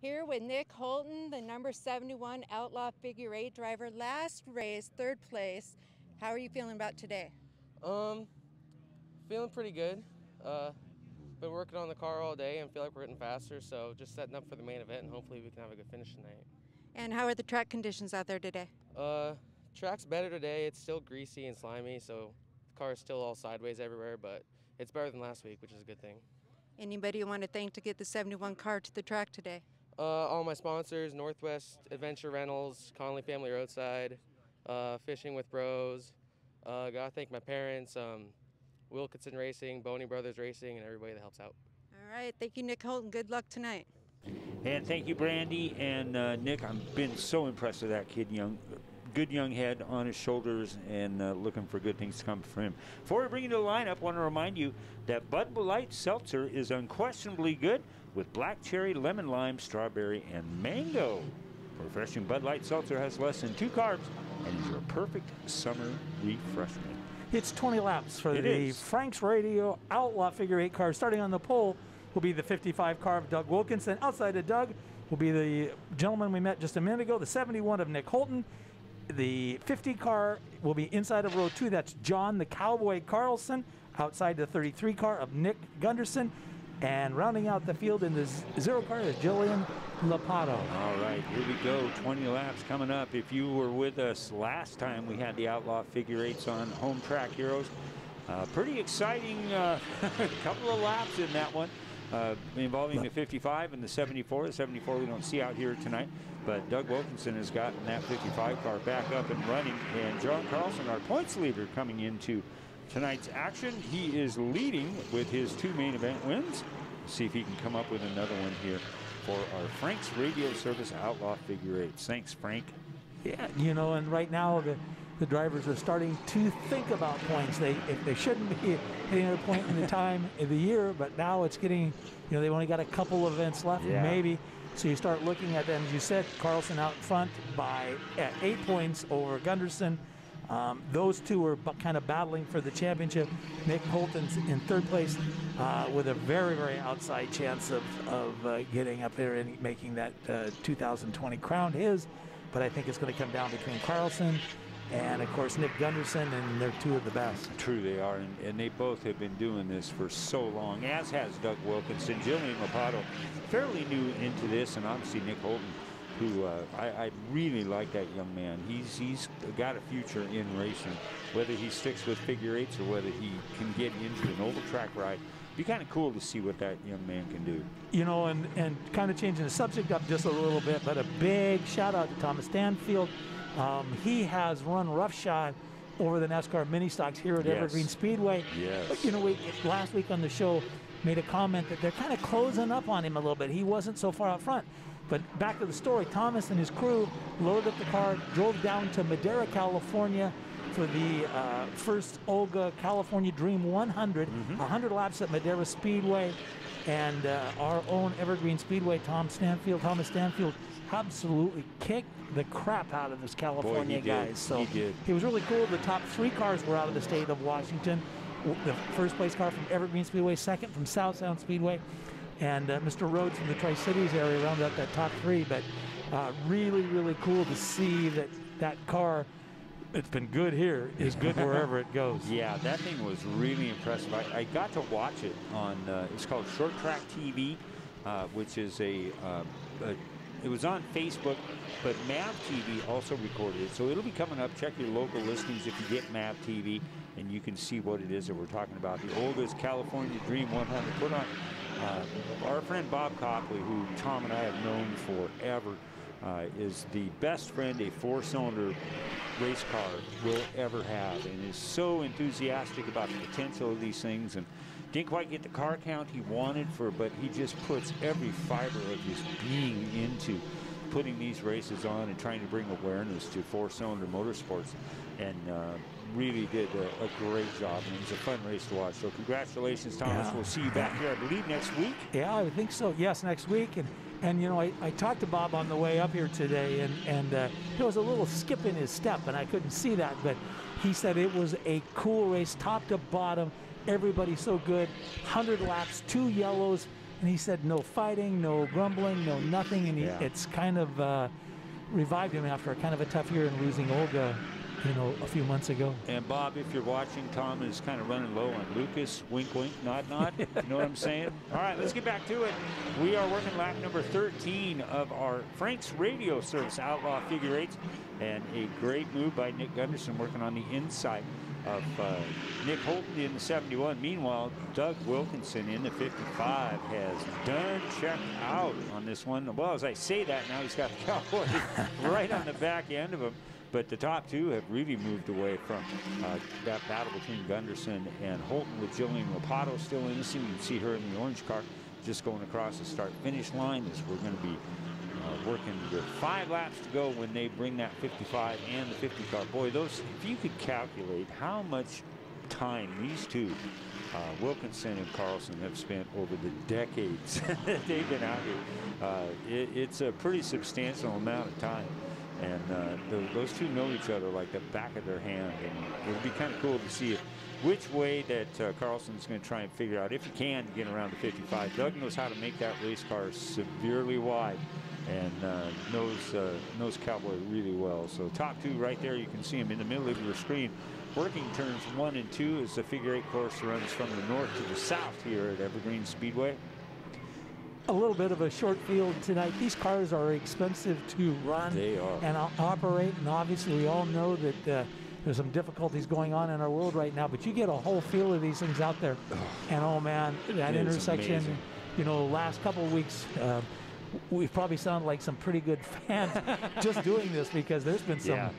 Here with Nick Holton, the number 71 Outlaw Figure 8 driver. Last race, third place. How are you feeling about today? Um, feeling pretty good. Uh, been working on the car all day and feel like we're getting faster. So just setting up for the main event and hopefully we can have a good finish tonight. And how are the track conditions out there today? Uh, track's better today. It's still greasy and slimy, so the car is still all sideways everywhere, but it's better than last week, which is a good thing. Anybody you want to thank to get the 71 car to the track today? Uh, all my sponsors Northwest Adventure Rentals, Connolly Family Roadside, uh, Fishing with Bros. Uh, gotta thank my parents, um, Wilkinson Racing, Boney Brothers Racing, and everybody that helps out. All right. Thank you, Nick Holton. Good luck tonight. And thank you, Brandy and uh, Nick. I've been so impressed with that kid, young, good young head on his shoulders, and uh, looking for good things to come from him. Before we bring you to the lineup, I want to remind you that Bud Light Seltzer is unquestionably good with black cherry, lemon lime, strawberry, and mango. Refreshing Bud Light Seltzer has less than two carbs and is your perfect summer refreshment. It's 20 laps for It the is. Frank's Radio Outlaw Figure 8 car. Starting on the pole will be the 55 car of Doug Wilkinson. Outside of Doug will be the gentleman we met just a minute ago, the 71 of Nick Holton. The 50 car will be inside of row two. That's John the Cowboy Carlson. Outside the 33 car of Nick Gunderson. And rounding out the field in the zero car is Jillian Lapato. All right, here we go. 20 laps coming up. If you were with us last time, we had the Outlaw Figure Eights on Home Track Heroes. Uh, pretty exciting uh, couple of laps in that one, uh, involving the 55 and the 74. The 74 we don't see out here tonight, but Doug Wilkinson has gotten that 55 car back up and running. And John Carlson, our points leader, coming into tonight's action. He is leading with his two main event wins. See if he can come up with another one here for our Frank's Radio Service Outlaw Figure Eights. Thanks, Frank. Yeah, you know, and right now the, the drivers are starting to think about points. They if they shouldn't be hitting a point in the time of the year, but now it's getting, you know, they've only got a couple of events left, Yeah. maybe. So you start looking at them. As you said, Carlson out front by eight points over Gunderson. Um, those two are bu- kind of battling for the championship. Nick Holton's in third place uh, with a very, very outside chance of, of uh, getting up there and making that uh, 2020 crown his. But I think it's going to come down between Carlson and, of course, Nick Gunderson, and they're two of the best. True, they are, and, and they both have been doing this for so long, as has Doug Wilkinson. Jillian Lopato, fairly new into this, and obviously Nick Holton, who uh, I, I really like that young man. He's he's got a future in racing, whether he sticks with figure eights or whether he can get into an oval track ride. Be kind of cool to see what that young man can do. you know, and, and kind of changing the subject up just a little bit, but a big shout out to Thomas Stanfield. Um, he has run roughshod over the NASCAR mini stocks here at Yes. Evergreen Speedway. Yes. But, you know, we last week on the show made a comment that they're kind of closing up on him a little bit. He wasn't so far out front. But back to the story, Thomas and his crew loaded up the car, drove down to Madera, California for the uh, first Olga California Dream 100, 100 laps at Madera Speedway, and uh, our own Evergreen Speedway, Tom Stanfield, Thomas Stanfield, absolutely kicked the crap out of this California did. guys. So He did. it was really cool. The top three cars were out of the state of Washington. The first place car from Evergreen Speedway, second from South Sound Speedway, and uh, Mr. Rhodes from the Tri Cities area rounded out that top three. But uh, really, really cool to see that that car. It's been good here. Is good wherever it goes. Yeah, that thing was really impressive. I, I got to watch it on. Uh, it's called Short Track TV, uh, which is a, uh, a. It was on Facebook, but Mav TV also recorded it. So it'll be coming up. Check your local listings if you get Mav TV, and you can see what it is that we're talking about. The oldest California Dream 100 put on. Uh, our friend Bob Copley, who Tom and I have known forever, uh, is the best friend a four-cylinder race car will ever have and is so enthusiastic about the potential of these things and didn't quite get the car count he wanted for but he just puts every fiber of his being into putting these races on and trying to bring awareness to four-cylinder motorsports. And uh, really did a, a great job and it was a fun race to watch so congratulations thomas Yeah. we'll see you back here i believe next week Yeah, I think so. Yes, next week. And and you know, I, I talked to Bob on the way up here today, and and uh, there was a little skip in his step, and I couldn't see that, but he said it was a cool race, top to bottom. Everybody so good. Hundred laps, two yellows. and he said no fighting, no grumbling, no nothing, and he, Yeah. it's kind of uh, revived him after kind of a tough year and losing Olga, you know, a few months ago. And Bob, if you're watching, Tom is kind of running low on Lucas. Wink, wink, nod, nod. you know what I'm saying? All right, let's get back to it. We are working lap number 13 of our Frank's Radio Service Outlaw Figure Eights. And a great move by Nick Gunderson working on the inside of uh, Nick Holton in the 71. Meanwhile, Doug Wilkinson in the 55 has done checked out on this one. Well, as I say that, now he's got the Cowboy right on the back end of him. But the top two have really moved away from uh, that battle between Gunderson and Holton with Jillian Lopato still in this. You can see her in the orange car just going across the start-finish line as we're going to be working with five laps to go when they bring that 55 and the 50 car. Boy, those, if you could calculate how much time these two, uh, Wilkinson and Carlson, have spent over the decades that they've been out here, uh, it, it's a pretty substantial amount of time. And uh, tho- those two know each other like the back of their hand. And it would be kind of cool to see which way that uh, Carlson's going to try and figure out if he can get around the 55. Doug knows how to make that race car severely wide and uh, knows uh, knows Cowboy really well. So top two right there, you can see him in the middle of your screen. Working turns one and two as the figure eight course runs from the north to the south here at Evergreen Speedway. a little bit of a short field tonight. These cars are expensive to run They are. and operate, and obviously we all know that uh, there's some difficulties going on in our world right now. But you get a whole field of these things out there, and oh man, that intersection. amazing. You know, last couple of weeks. We've probably sound like some pretty good fans just doing this because there's been some Yeah.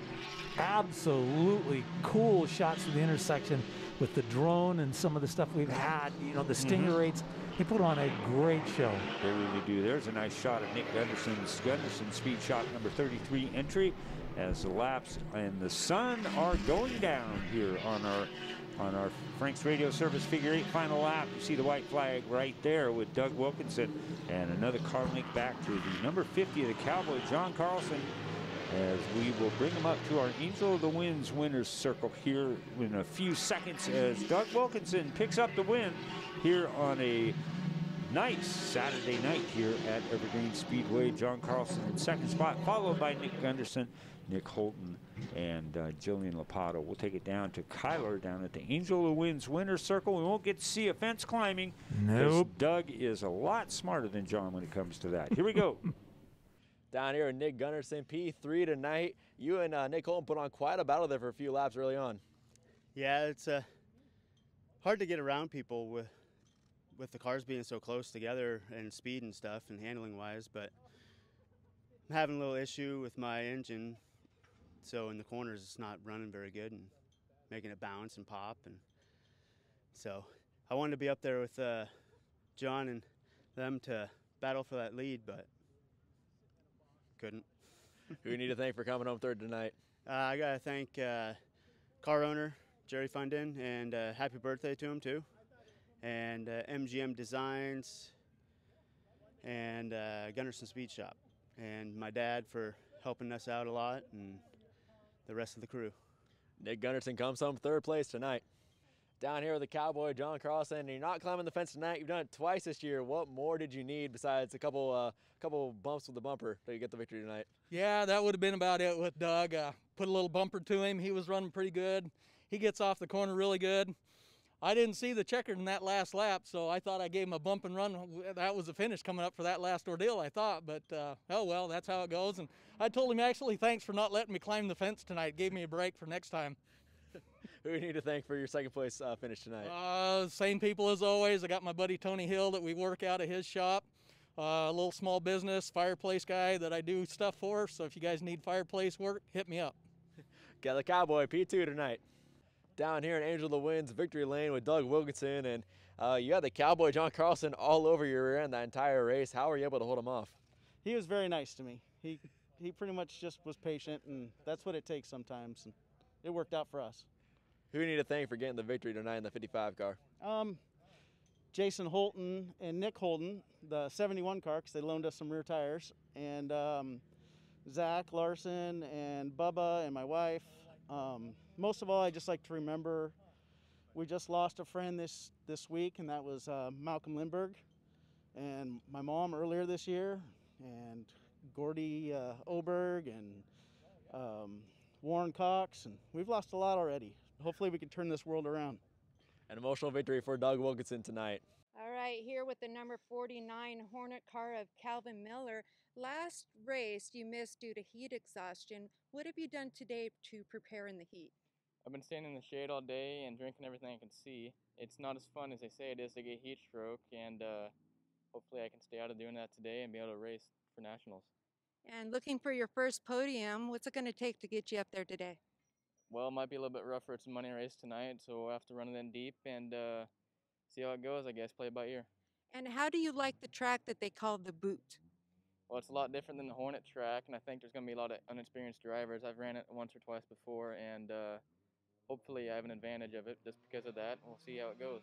absolutely cool shots of the intersection with the drone and some of the stuff we've had. You know, the mm-hmm. Stinger eights. They put on a great show. They really do. There's a nice shot of Nick Gunderson's Gunderson speed shot number 33 entry as the laps and the sun are going down here on our on our Frank's Radio Service figure eight final lap. You see the white flag right there with Doug Wilkinson and another car link back to the number 50 of the Cowboy, John Carlson, as we will bring him up to our Angel of the Winds winners circle here in a few seconds as Doug Wilkinson picks up the win here on a nice Saturday night here at Evergreen Speedway. John Carlson in second spot, followed by Nick Gunderson, Nick Holton, and uh, Jillian Lopato. We'll take it down to Kyler down at the Angel of the Winds winner's circle. We won't get to see a fence climbing. Nope. Doug is a lot smarter than John when it comes to that. Here we go. down here with Nick Gunderson, P3 tonight. You and uh, Nick Holton put on quite a battle there for a few laps early on. Yeah, it's uh, hard to get around people with with the cars being so close together and speed and stuff and handling wise, but I'm having a little issue with my engine. So in the corners, it's not running very good and making it bounce and pop. And so I wanted to be up there with uh, John and them to battle for that lead, but couldn't. Who you need to thank for coming home third tonight. Uh, I gotta thank uh, car owner Jerry Fundin and uh, happy birthday to him too, and uh, MGM Designs and uh, Gunderson Speed Shop, and my dad for helping us out a lot, and the rest of the crew. Nick Gunderson comes home third place tonight. Down here with the Cowboy, John Carlson. And you're not climbing the fence tonight. You've done it twice this year. What more did you need besides a couple, uh, couple bumps with the bumper to get the victory tonight? Yeah, that would have been about it with Doug. Uh, put a little bumper to him. He was running pretty good. He gets off the corner really good. I didn't see the checker in that last lap, so I thought I gave him a bump and run. That was the finish coming up for that last ordeal, I thought. But uh, oh well, that's how it goes. And I told him actually, thanks for not letting me climb the fence tonight. Gave me a break for next time. Who do you need to thank for your second place uh, finish tonight? Uh, same people as always. I got my buddy Tony Hill that we work out of his shop. Uh, a little small business fireplace guy that I do stuff for. So if you guys need fireplace work, hit me up. Got the Cowboy P2 tonight. Down here in Angel of the Winds, victory lane with Doug Wilkinson. And uh, you had the Cowboy John Carlson all over your rear end that entire race. How were you able to hold him off? he was very nice to me. He he pretty much just was patient, and that's what it takes sometimes. And it worked out for us. Who do you need to thank for getting the victory tonight in the 55 car? Um, Jason Holton and Nick Holton, the 71 car, because they loaned us some rear tires, and um, Zach Larson and Bubba and my wife. Um, most of all, I just like to remember we just lost a friend this this week, and that was uh, Malcolm Lindberg. and my mom earlier this year, and Gordy uh, Oberg and um, Warren Cox, and we've lost a lot already. Hopefully, we can turn this world around. An emotional victory for Doug Wilkinson tonight. All right, here with the number 49 Hornet car of Calvin Miller. Last race you missed due to heat exhaustion. What have you done today to prepare in the heat? I've been standing in the shade all day and drinking everything I can see. It's not as fun as they say it is to get heat stroke, and uh, hopefully I can stay out of doing that today and be able to race for nationals. And looking for your first podium, what's it going to take to get you up there today? Well, it might be a little bit rougher. It's a money race tonight, so we'll have to run it in deep and uh, see how it goes, I guess, play it by ear. And how do you like the track that they call the boot? Well, it's a lot different than the Hornet track, and I think there's going to be a lot of unexperienced drivers. I've ran it once or twice before, and uh, hopefully I have an advantage of it just because of that. We'll see how it goes.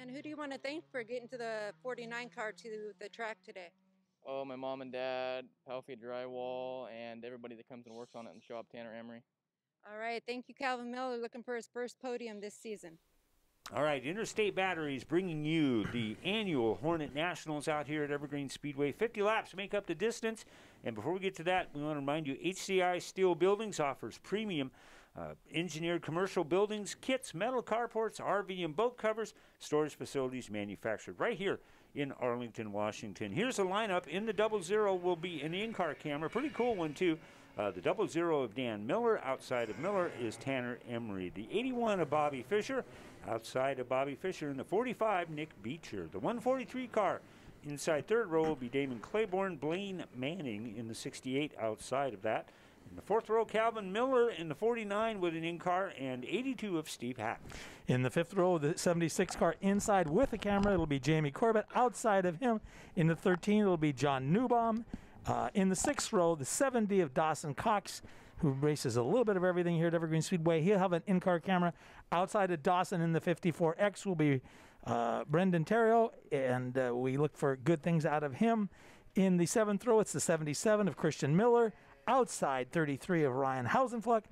And who do you want to thank for getting to the 49 car to the track today? Oh, my mom and dad, Palfi Drywall, and everybody that comes and works on it in the shop, Tanner Emery. All right, thank you, Calvin Miller, looking for his first podium this season. All right, Interstate Batteries bringing you the annual Hornet Nationals out here at Evergreen Speedway. 50 laps make up the distance. And before we get to that, we want to remind you HCI Steel Buildings offers premium uh, engineered commercial buildings, kits, metal carports, RV and boat covers, storage facilities manufactured right here in Arlington, Washington. Here's a lineup. In the double zero will be an in-car camera, pretty cool one too. Uh, the double zero of Dan Miller. Outside of Miller is Tanner Emery. The 81 of Bobby Fisher. Outside of Bobby Fisher in the 45, Nick Beecher. The 143 car inside third row will be Damon Claiborne, Blaine Manning in the 68 outside of that. In the fourth row, Calvin Miller in the 49 with an in car, and 82 of Steve Hack. In the fifth row, the 76 car inside with a camera, it'll be Jamie Corbett. Outside of him, in the 13, it'll be John Newbaum. Uh, in the sixth row, the 70 of Dawson Cox, who races a little bit of everything here at Evergreen Speedway. He'll have an in car camera. Outside of Dawson in the 54X will be uh, Brendan Terrio, and uh, we look for good things out of him. In the seventh row, it's the 77 of Christian Miller. Outside, 33 of Ryan Hausenfluck.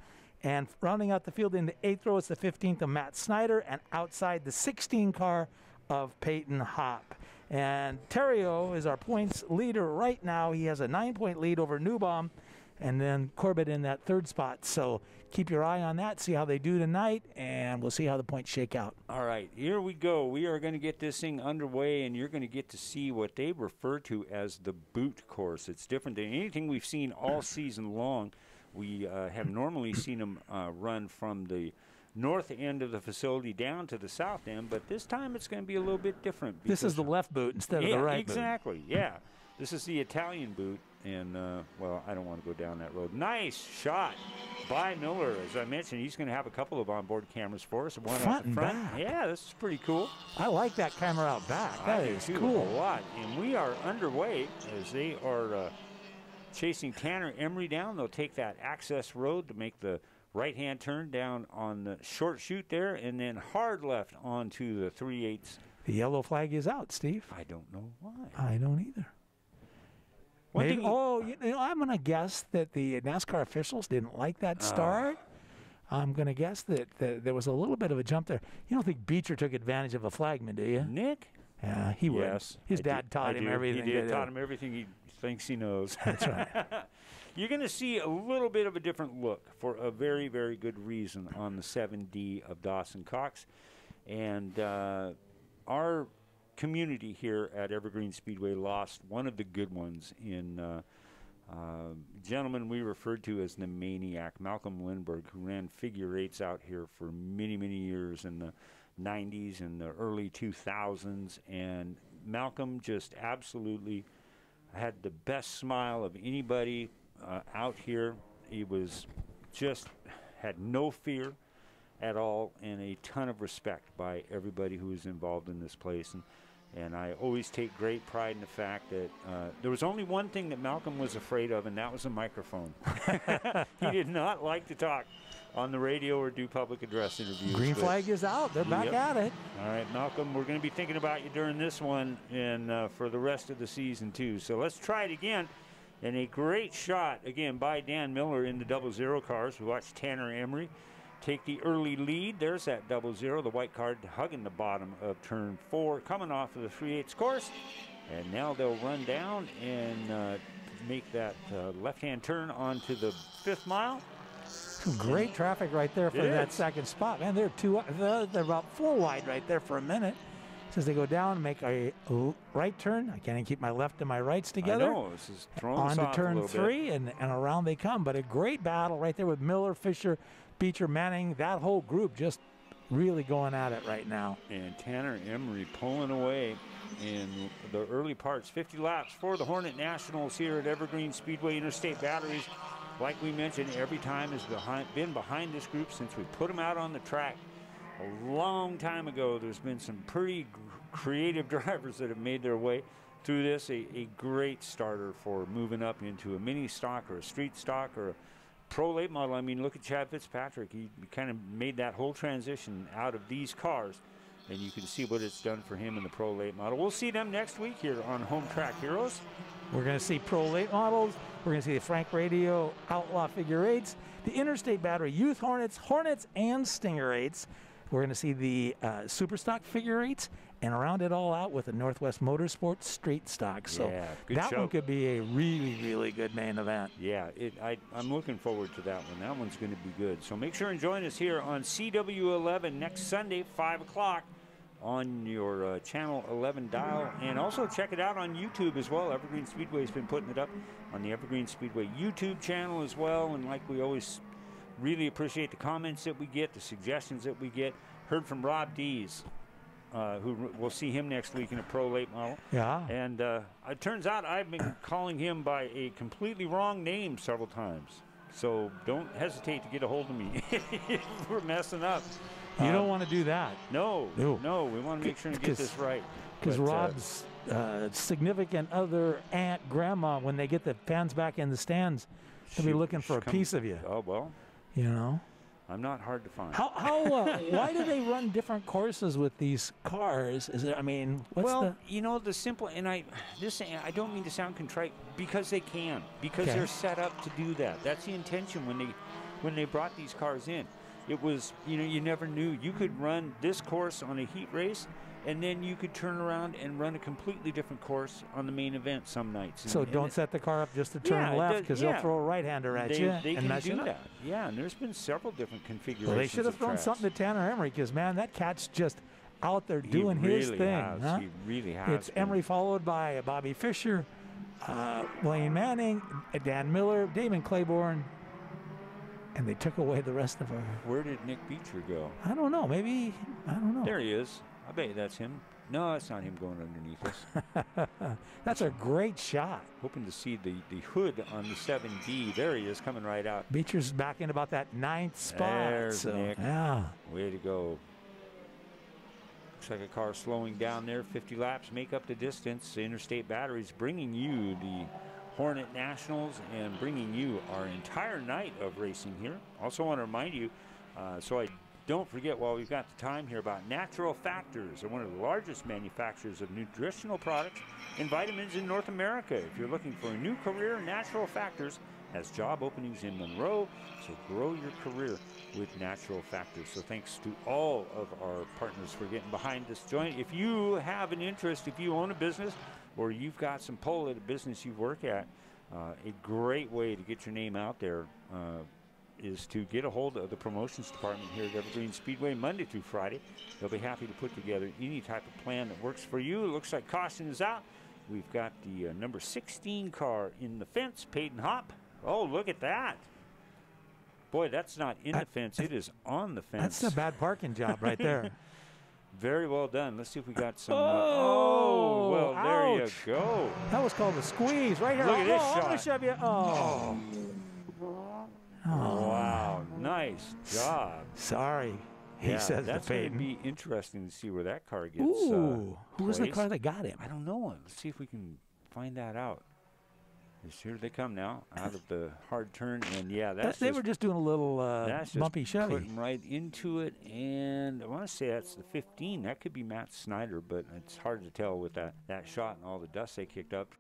And rounding out the field in the eighth row, is the 15th of Matt Snyder. And outside, the 16 car of Peyton Hop. And Terrio is our points leader right now. He has a nine point lead over Newbaum and then Corbett in that third spot. So keep your eye on that, see how they do tonight, and we'll see how the points shake out. All right, here we go. We are going to get this thing underway, and you're going to get to see what they refer to as the boot course. It's different than anything we've seen all season long. We uh, have normally seen them uh, run from the north end of the facility down to the south end, but this time it's going to be a little bit different. This is the left boot instead yeah, of the right exactly, boot. yeah. This is the Italian boot, and uh, well, I don't want to go down that road. Nice shot by Miller. As I mentioned, he's going to have a couple of onboard cameras for us. One front out the and front. back. Yeah, this is pretty cool. I like that camera out back. That I is cool. A lot. And we are underway as they are uh, chasing Tanner Emery down. They'll take that access road to make the right hand turn down on the short chute there, and then hard left onto the 3 eighths. The yellow flag is out, Steve. I don't know why. I don't either. One Maybe- thing you- oh, you know, I'm going to guess that the NASCAR officials didn't like that Oh. start. I'm going to guess that, that there was a little bit of a jump there. You don't think Beecher took advantage of a flagman, do you? Nick? Yeah, he would. Yes. His I do- dad taught I him do. everything. He did. Taught him everything he thinks he knows. That's right. You're going to see a little bit of a different look for a very, very good reason on the 7D of Dawson Cox. And uh, our community here at Evergreen Speedway lost one of the good ones in uh, uh, gentleman we referred to as the maniac, Malcolm Lindbergh, who ran figure eights out here for many, many years in the 90s and the early 2000s. And Malcolm just absolutely had the best smile of anybody uh, out here. He was just had no fear at all and a ton of respect by everybody who was involved in this place. And, and I always take great pride in the fact that uh, there was only one thing that Malcolm was afraid of, and that was a microphone. he did not like to talk on the radio or do public address interviews. Green flag is out. They're back Yep. at it. all right, Malcolm, we're going to be thinking about you during this one and uh, for the rest of the season, too. So let's try it again. And a great shot, again, by Dan Miller in the double zero cars. We watched Tanner Emery take the early lead. There's that double zero, the white card hugging the bottom of turn four, coming off of the 3 8 course. And now they'll run down and uh, make that uh, left-hand turn onto the fifth mile. Some great traffic right there for It that is. second spot. Man, they're two. They're, about four wide right there for a minute. As they go down, make a right turn. I can't even keep my left and my rights together. I know, this is throwing on to turn bit. three, and, and around they come. But a great battle right there with Miller, Fisher, Beecher, Manning. That whole group just really going at it right now. And Tanner Emery pulling away in the early parts. 50 laps for the Hornet Nationals here at Evergreen Speedway Interstate Batteries. Like we mentioned, every time has behind, been behind this group since we put them out on the track. A long time ago, there's been some pretty creative drivers that have made their way through this. A, a great starter for moving up into a mini stock or a street stock or a pro late model. I mean, look at Chad Fitzpatrick. He kind of made that whole transition out of these cars, and you can see what it's done for him in the pro late model. We'll see them next week here on Home Track Heroes. We're going to see pro late models. We're going to see the Frank Radio Outlaw figure eights, the Interstate Battery Youth Hornets, Hornets, and Stinger eights. We're going to see the uh, Superstock figure eights and round it all out with a Northwest Motorsports Street Stock. So Yeah, that show. one could be a really, really good main event. Yeah, it, I, I'm looking forward to that one. That one's going to be good. So make sure and join us here on CW11 next Sunday, 5 o'clock on your uh, Channel 11 dial. And also check it out on YouTube as well. Evergreen Speedway's been putting it up on the Evergreen Speedway YouTube channel as well. And like we always really appreciate the comments that we get, the suggestions that we get. Heard from Rob Dees. Uh, who we'll see him next week in a pro late model. Yeah. And uh, it turns out I've been calling him by a completely wrong name several times. So don't hesitate to get a hold of me we're messing up. You Um, don't want to do that No, No. no, we want to make sure and get this right. because uh, Rob's uh, significant other, aunt, grandma, when they get the fans back in the stands, they'll be looking for a come- piece of you. Oh well, You know. I'm not hard to find. How how uh, why do they run different courses with these cars? Is it? I mean, what's well, the? you know the simple, and I this I don't mean to sound contrite because they can, because Okay. they're set up to do that. That's the intention when they when they brought these cars in. It was you know you never knew you could run this course on a heat race, and then you could turn around and run a completely different course on the main event some nights. And- So and don't it- set the car up just to turn Yeah, left because yeah. they'll throw a right-hander at they, you they and can mess do you up. that. Yeah, and there's been several different configurations. Well, they should have thrown tracks. something to Tanner Emery because man, that cat's just out there doing he his thing. Has. huh? He really has. It's been. Emery followed by Bobby Fisher, uh, Wayne Manning, Dan Miller, Damon Claiborne, and they took away the rest of our. Where did Nick Beecher go? I don't know. Maybe I don't know. There he is. I bet that's him. No, that's not him going underneath us. That's a great shot. Hoping to see the, the hood on the 7D. There he is, coming right out. Beecher's back in about that ninth spot. There's so, Nick. Yeah. Way to go. Looks like a car slowing down there. 50 laps make up the distance. Interstate Batteries bringing you the Hornet Nationals and bringing you our entire night of racing here. Also want to remind you, uh, so I don't forget while we've got the time here about Natural Factors. They're one of the largest manufacturers of nutritional products and vitamins in North America. If you're looking for a new career, Natural Factors has job openings in Monroe. So grow your career with Natural Factors. So thanks to all of our partners for getting behind this joint. If you have an interest, if you own a business or you've got some pull at a business you work at, uh, a great way to get your name out there uh, is to get a hold of the promotions department here at Evergreen Speedway Monday through Friday. They'll be happy to put together any type of plan that works for you. It looks like caution is out. We've got the uh, number 16 car in the fence, Peyton Hop. Oh, look at that. Boy, that's not in the fence. It is on the fence. That's a bad parking job right there. Very well done. Let's see if we got some. uh, Oh, well, there you go. That was called a squeeze right here. Look oh, at this oh, I'm gonna shove you. Oh. Wow, nice job. Sorry, he yeah, says that's going to be interesting to see where that car gets. Ooh, uh, who was the car that got him? I don't know. Let's see if we can find that out. Here they come now, out of the hard turn, and yeah, that's they were just doing a little uh, that's bumpy Chevy. putting right into it, and I want to say that's the 15. That could be Matt Snyder, but it's hard to tell with that that shot and all the dust they kicked up.